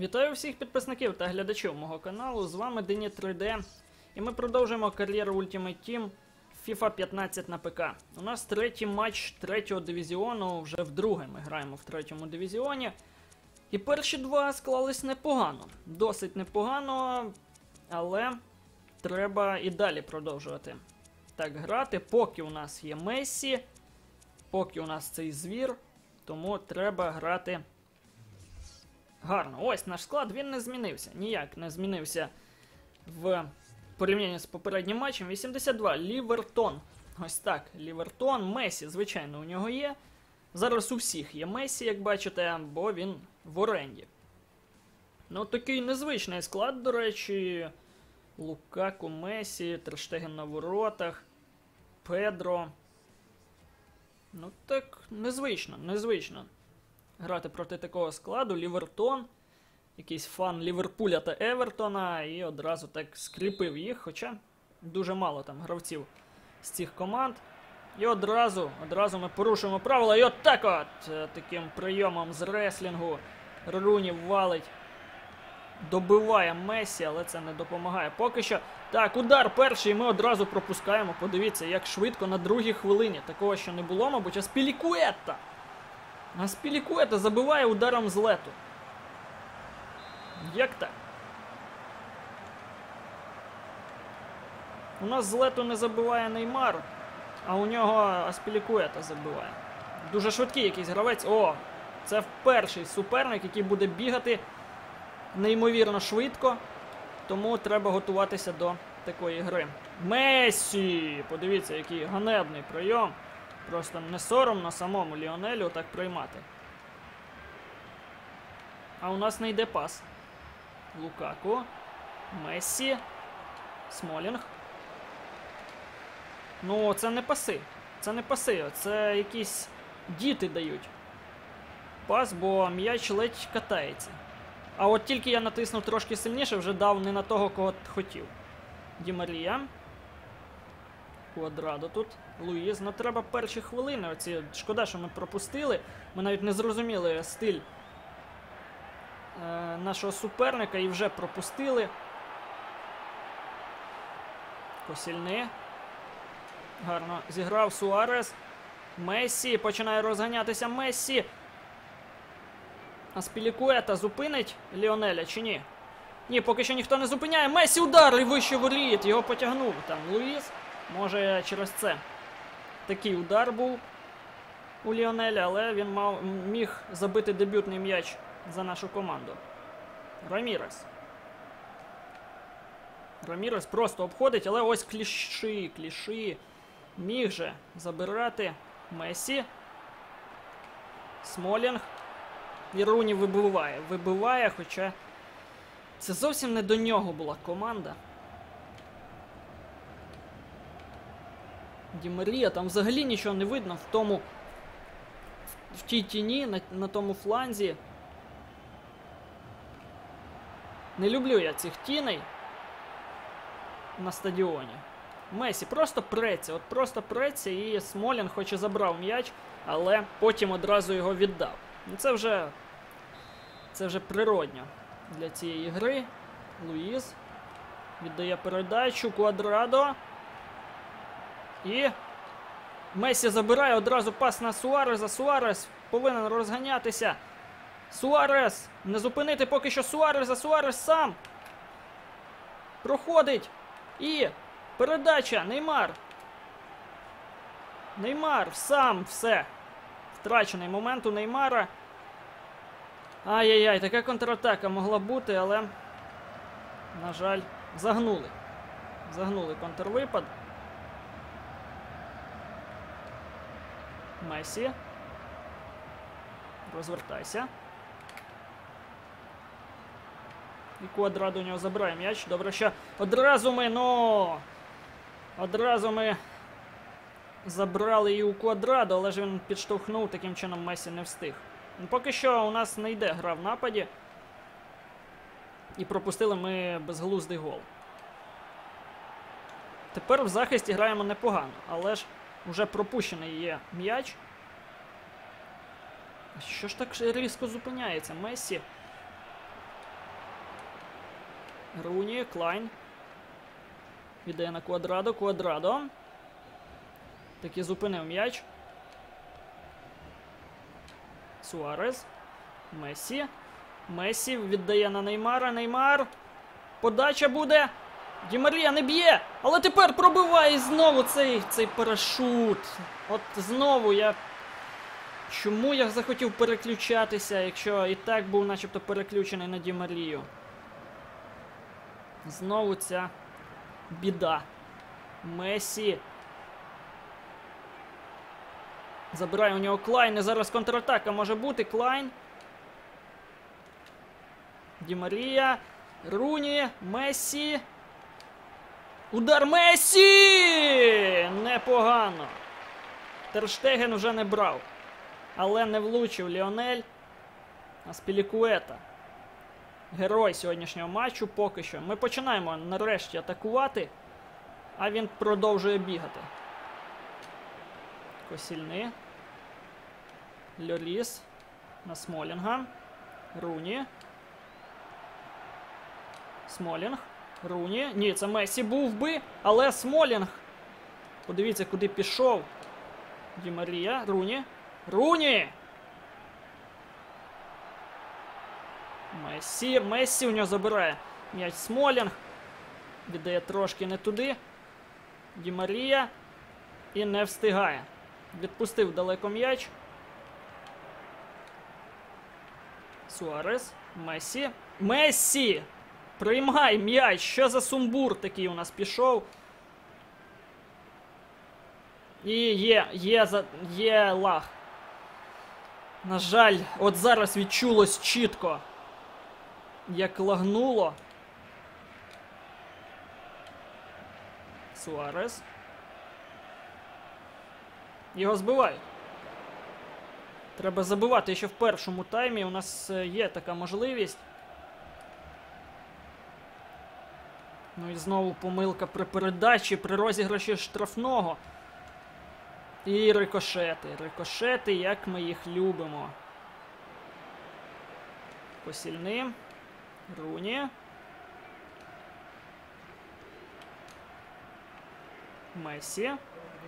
Вітаю всіх підписників та глядачів мого каналу. З вами Дині 3D. І ми продовжуємо кар'єру Ultimate Team FIFA 15 на ПК. У нас третій матч третього дивізіону. Вже вдруге ми граємо в третьому дивізіоні. І перші два склались непогано. Досить непогано, але треба і далі продовжувати так грати. Поки у нас є Мессі, поки у нас цей звір, тому треба грати Гарно. Ось наш склад, він не змінився. Ніяк не змінився в порівнянні з попереднім матчем. 82. Лівертон. Ось так. Лівертон. Месі, звичайно, у нього є. Зараз у всіх є Месі, як бачите, бо він в оренді. Ну, такий незвичний склад, до речі. Лукаку, Месі, Терштеген на воротах, Педро. Ну так, незвично, незвично грати проти такого складу. Лівертон, якийсь фан Ліверпуля та Евертона, і одразу так скріпив їх, хоча дуже мало там гравців з цих команд. І одразу одразу ми порушуємо правила. І отак от е, таким прийомом з реслінгу Руні валить. Добиває Месі, але це не допомагає. Поки що. Так, удар перший ми одразу пропускаємо. Подивіться, як швидко на другій хвилині. Такого ще не було, мабуть, а Спілікуетта. А Спілікуета забиває ударом з лету. Як так? У нас з лету не забиває Неймар, а у нього Аспілікуета забиває. Дуже швидкий якийсь гравець. О! Це перший суперник, який буде бігати неймовірно швидко. Тому треба готуватися до такої гри. Месі! Подивіться, який ганебний прийом. Просто не соромно самому Ліонелю так приймати. А у нас не йде пас. Лукаку. Мессі. Смолінг. Ну, це не паси. Це не паси, це якісь діти дають. Пас, бо м'яч ледь катається. А от тільки я натиснув трошки сильніше, вже дав не на того, кого хотів. Ді Марія. Квадрадо тут. Луїз. Ну треба перші хвилини. Оці. Шкода, що ми пропустили. Ми навіть не зрозуміли стиль е, нашого суперника і вже пропустили. Посільни. Гарно зіграв Суарес. Мессі. Починає розганятися Мессі. А Спілікуета зупинить Ліонеля чи ні? Ні, поки що ніхто не зупиняє. Месі удар і вище воріт. Його потягнув там Луїс. Може через це. Такий удар був у Ліонеля, але він мав, міг забити дебютний м'яч за нашу команду. Рамірес. Рамірес просто обходить, але ось кліші, кліші. Міг же забирати Месі. Смолінг. І Руні вибиває. Вибиває, хоча це зовсім не до нього була команда. Ді Марія, там взагалі нічого не видно в тому. В тій тіні, на, на тому фланзі. Не люблю я цих тіней на стадіоні. Месі просто преться, от просто преться, і Смолінг хоч і забрав м'яч, але потім одразу його віддав. Ну Це вже це вже природньо для цієї гри. Луїс віддає передачу Куадрадо. І Месі забирає одразу пас на Суареза. Суарес повинен розганятися. Суарес! Не зупинити поки що Суареза. Суарес сам. Проходить. І передача. Неймар. Неймар сам все. Втрачений момент у Неймара. Ай-яй-яй, така контратака могла бути, але, на жаль, загнули. Загнули контрвипад. Месі. Розвертайся. І квадрат у нього забирає м'яч. Добре, що одразу ми, ну. Одразу ми забрали і у квадраду, але ж він підштовхнув, таким чином Месі не встиг. Ну, Поки що у нас не йде гра в нападі. І пропустили ми безглуздий гол. Тепер в захисті граємо непогано, але ж уже пропущений є м'яч. Що ж так різко зупиняється? Месі, Руні, Клайн. Віддає на Куадрадо, Куадрадо. Таки зупинив м'яч. Суарес. Месі. Месі віддає на Неймара. Неймар. Подача буде. Ді Марія не б'є. Але тепер пробиває знову цей, цей парашут. От знову я. Чому я захотів переключатися, якщо і так був начебто переключений на Ді Марію? Знову ця біда. Месі. Забирає у нього Клайн. І зараз контратака може бути. Клайн. Ді Марія. Руні. Месі. Удар Месі! Непогано. Терштеген вже не брав. Але не влучив Ліонель. А Спілікуета. Герой сьогоднішнього матчу поки що. Ми починаємо нарешті атакувати, а він продовжує бігати. Косільний. Льоріс. На Смолінга. Руні. Смолінг. Руні. Ні, це Месі був би, але Смолінг. Подивіться, куди пішов. Ді Марія. Руні. Руні! Месі, Месі у нього забирає. М'яч Смолінг. Віддає трошки не туди. Ді Марія. І не встигає. Відпустив далеко м'яч. Суарес. Месі. Месі! Приймай м'яч! Що за сумбур такий у нас пішов? І є, є, за- є лаг. На жаль, от зараз відчулось чітко, як лагнуло. Суарес. Його збивають. Треба забивати ще в першому таймі. У нас е, є така можливість. Ну і знову помилка при передачі, при розіграші штрафного. І рикошети. Рикошети, як ми їх любимо. Посільним. Руні. Месі.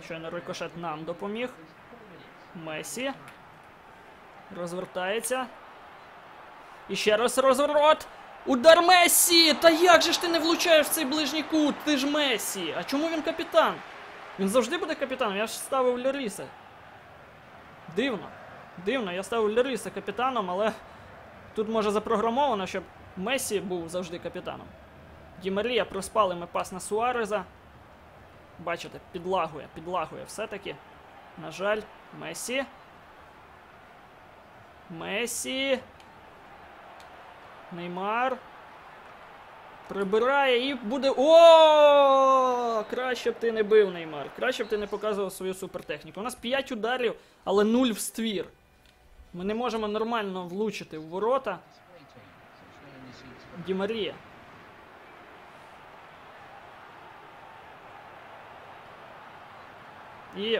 Щойно рикошет нам допоміг. Месі. Розвертається. І ще раз розворот. Удар Месі! Та як же ж ти не влучаєш в цей ближній кут? Ти ж Месі! А чому він капітан? Він завжди буде капітаном, я ж ставив Льоріса. Дивно. Дивно, я ставив Льоріса капітаном, але тут може запрограмовано, щоб Месі був завжди капітаном. Ді Марія проспали ми пас на Суареза. Бачите, підлагує, підлагує все-таки. На жаль, Месі. Месі. Неймар. Прибирає і буде. О! Краще б ти не бив, Неймар. Краще б ти не показував свою супертехніку. У нас 5 ударів, але 0 в ствір. Ми не можемо нормально влучити в ворота. Ді Марія. І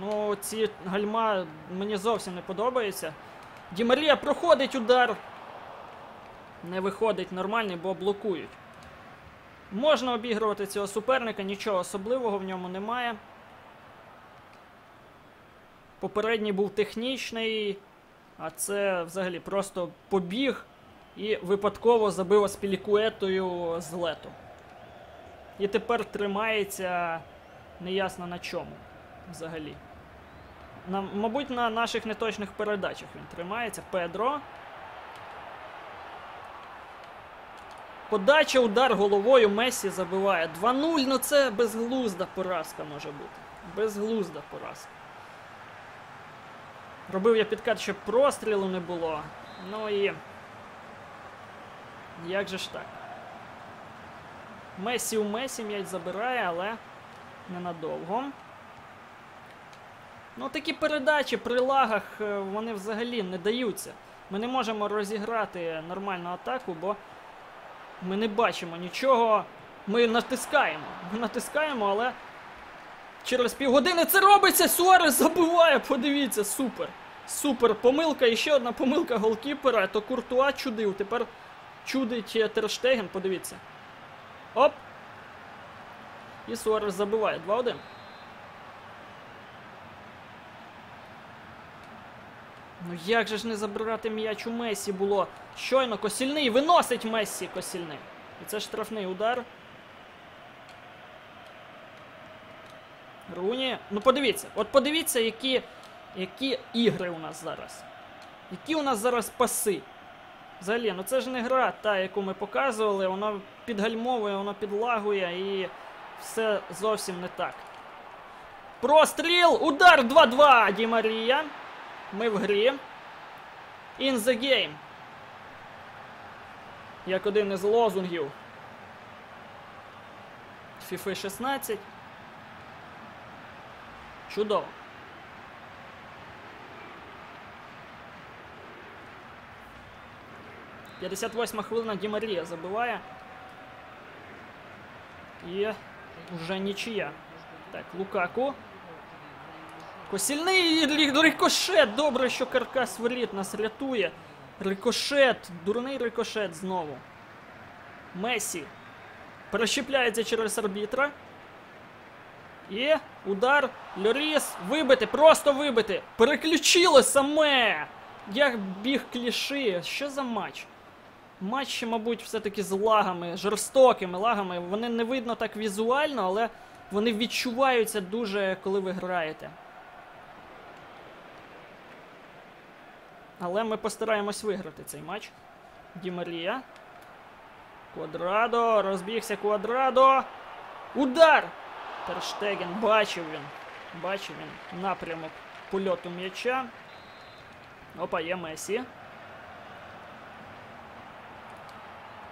ну, ці гальма мені зовсім не подобаються. Ді Марія проходить удар. Не виходить нормальний, бо блокують. Можна обігрувати цього суперника, нічого особливого в ньому немає. Попередній був технічний, а це взагалі просто побіг і випадково забив аспілікуетою з лету. І тепер тримається неясно на чому взагалі. На, мабуть, на наших неточних передачах він тримається. Педро. Подача, удар головою Месі забиває. 2-0, ну це безглузда поразка може бути. Безглузда поразка. Робив я підкат, щоб прострілу не було. Ну і. Як же ж так? Месі у Месі м'яч забирає, але ненадовго. Ну, такі передачі при лагах е, вони взагалі не даються. Ми не можемо розіграти нормальну атаку, бо ми не бачимо нічого. Ми натискаємо. Ми натискаємо, але через півгодини це робиться. Суарес забиває. Подивіться, супер. Супер помилка. І ще одна помилка голкіпера. То Куртуа чудив. Тепер чудить е, Терштеген. Подивіться. Оп! І Суарес забиває 2-1. Ну як же ж не забирати м'яч у Месі було? Щойно Косільний виносить Месі Косільний. І це штрафний удар. Руні. Ну подивіться, от подивіться, які, які ігри у нас зараз. Які у нас зараз паси. Взагалі, ну це ж не гра, та, яку ми показували, вона підгальмовує, вона підлагує і все зовсім не так. Простріл! Удар 2-2! Ді Марія. Ми в грі. In the game. Як один із лозунгів. FIFA 16. Чудово. П'ятдесят восьма хвилина Ді Марія забиває. І вже нічия. Так, Лукаку. Косільний рикошет. Добре, що каркас воріт нас рятує. Рикошет. Дурний рикошет знову. Месі. Перещепляється через арбітра. І удар. Льоріс. Вибити. Просто вибити. Переключило саме. Як біг кліші. Що за матч? Матчі, мабуть, все-таки з лагами, жорстокими лагами. Вони не видно так візуально, але вони відчуваються дуже, коли ви граєте. Але ми постараємось виграти цей матч. Ді Марія. Квадрадо. Розбігся Квадрадо. Удар! Терштеген бачив він. Бачив він напрямок польоту м'яча. Опа, є Месі.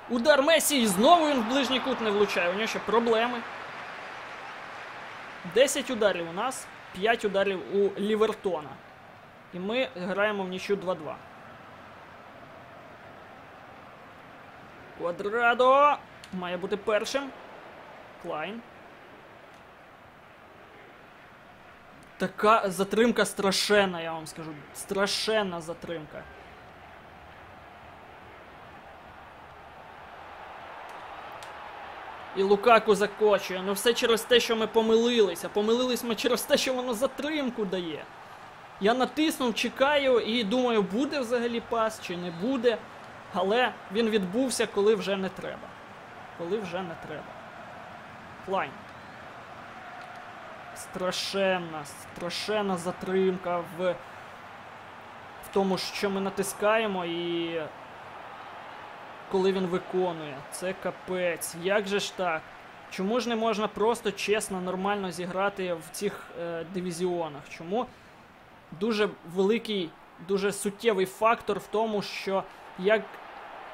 Удар Месі і знову він в ближній кут не влучає. У нього ще проблеми. 10 ударів у нас, 5 ударів у Лівертона. І ми граємо в нічю 2-2. Квадрадо. Має бути першим. Клайн. Така затримка страшенна, я вам скажу. Страшенна затримка. І Лукаку закочує. Ну все через те, що ми помилилися. Помилились ми через те, що воно затримку дає. Я натиснув, чекаю і думаю, буде взагалі пас чи не буде. Але він відбувся, коли вже не треба. Коли вже не треба. Клайн. Страшенна, страшенна затримка в, в тому, що ми натискаємо, і коли він виконує. Це капець. Як же ж так? Чому ж не можна просто чесно, нормально зіграти в цих е, дивізіонах? Чому дуже великий, дуже суттєвий фактор в тому, що як,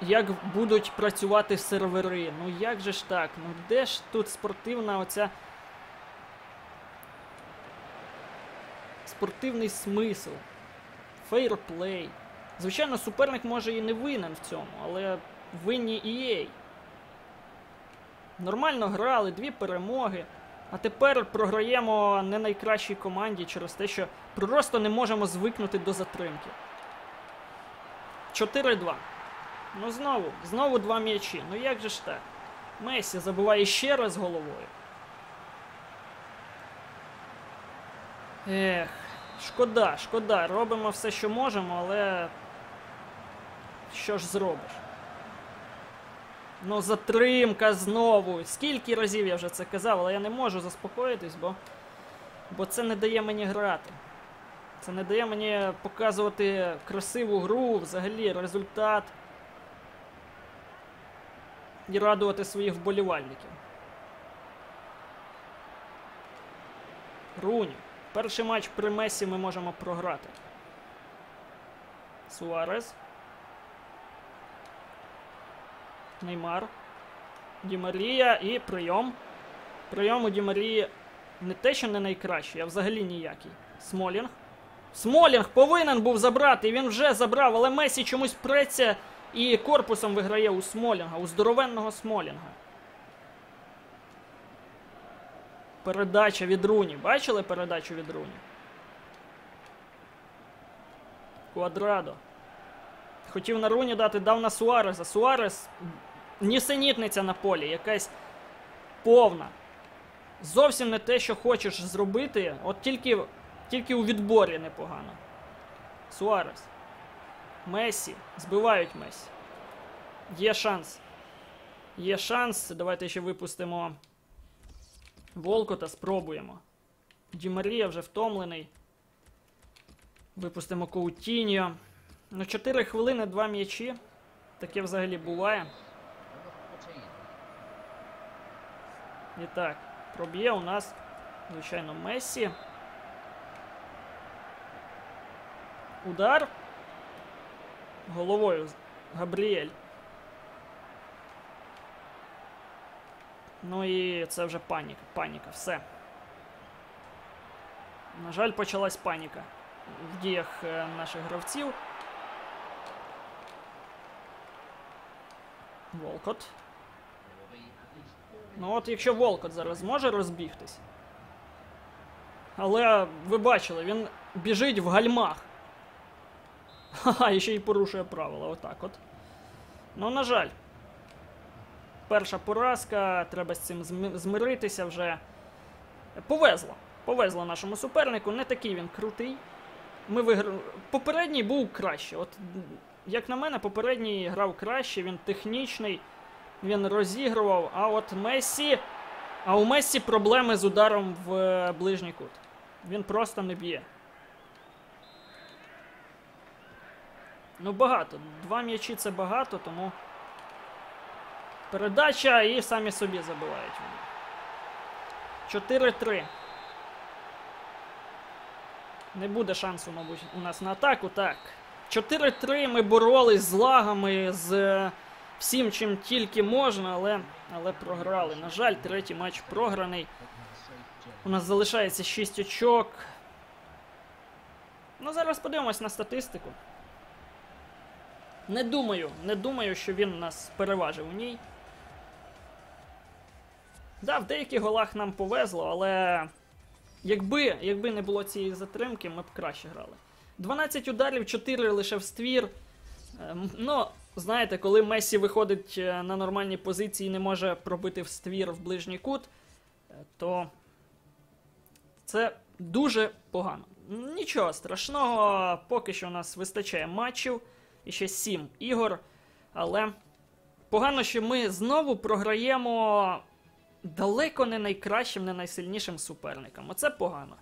як будуть працювати сервери? Ну як же ж так? Ну де ж тут спортивна оця. Спортивний смисл, фейрплей. Звичайно, суперник може і не винен в цьому, але винні EA. Нормально грали, дві перемоги. А тепер програємо не найкращій команді через те, що просто не можемо звикнути до затримки. 4-2. Ну знову, знову два м'ячі. Ну як же ж так? Месі забиває ще раз головою. Ех, шкода, шкода. Робимо все, що можемо, але. Що ж зробиш? Ну, затримка знову. Скільки разів я вже це казав, але я не можу заспокоїтись, бо. Бо це не дає мені грати. Це не дає мені показувати красиву гру, взагалі результат. І радувати своїх вболівальників. Руні. Перший матч при Месі ми можемо програти. Суарес. Неймар. Ді Марія і прийом. Прийом у Ді Марії не те, що не найкращий, а взагалі ніякий. Смолінг. Смолінг повинен був забрати, він вже забрав, але Месі чомусь преться і корпусом виграє у Смолінга, у здоровенного Смолінга. Передача від Руні. Бачили передачу від Руні? Квадрадо. Хотів на Руні дати, дав на Суареса. Суарес нісенітниця на полі. Якась повна. Зовсім не те, що хочеш зробити, от тільки, тільки у відборі непогано. Суарес. Месі. Збивають Месі. Є шанс. Є шанс. Давайте ще випустимо Волкота, спробуємо. Ді Марія вже втомлений. Випустимо Коутіньо. Ну, 4 хвилини, 2 м'ячі. Таке взагалі буває. І так, проб'є у нас, звичайно, Мессі. Удар. Головою Габріель. Ну і це вже паніка. Паніка, все. На жаль, почалась паніка в діях е, наших гравців. Волкот. Ну от якщо Волкот зараз може розбігтись. Але ви бачили, він біжить в гальмах. Ха-ха, і ще й порушує правила, отак от. Ну, на жаль. Перша поразка, треба з цим змиритися вже. Повезло. Повезло нашому супернику, не такий він крутий. Ми виграли. Попередній був краще. От, як на мене, попередній грав краще, він технічний, він розігрував, а от Мессі. А у Мессі проблеми з ударом в е, ближній кут. Він просто не б'є. Ну, багато. Два м'ячі це багато, тому. Передача і самі собі забивають вони. 4-3. Не буде шансу, мабуть, у нас на атаку. Так. 4-3 ми боролись з лагами, з е, всім, чим тільки можна, але, але програли. На жаль, третій матч програний. У нас залишається 6 очок. Ну, зараз подивимось на статистику. Не думаю, не думаю, що він нас переважив у ній. Да, в деяких голах нам повезло, але якби, якби не було цієї затримки, ми б краще грали. 12 ударів, 4 лише в ствір. Ем, Ну, знаєте, коли Месі виходить е, на нормальні позиції і не може пробити в ствір в ближній кут, е, то це дуже погано. Нічого страшного, поки що у нас вистачає матчів, і ще 7 ігор. Але погано, що ми знову програємо далеко не найкращим, не найсильнішим суперникам. Оце погано.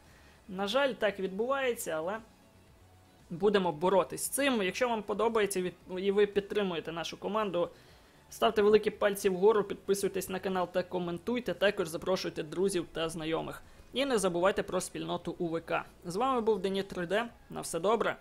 На жаль, так відбувається, але будемо боротись з цим. Якщо вам подобається і ви підтримуєте нашу команду, ставте великі пальці вгору, підписуйтесь на канал та коментуйте. Також запрошуйте друзів та знайомих. І не забувайте про спільноту УВК. З вами був Дені 3D. На все добре.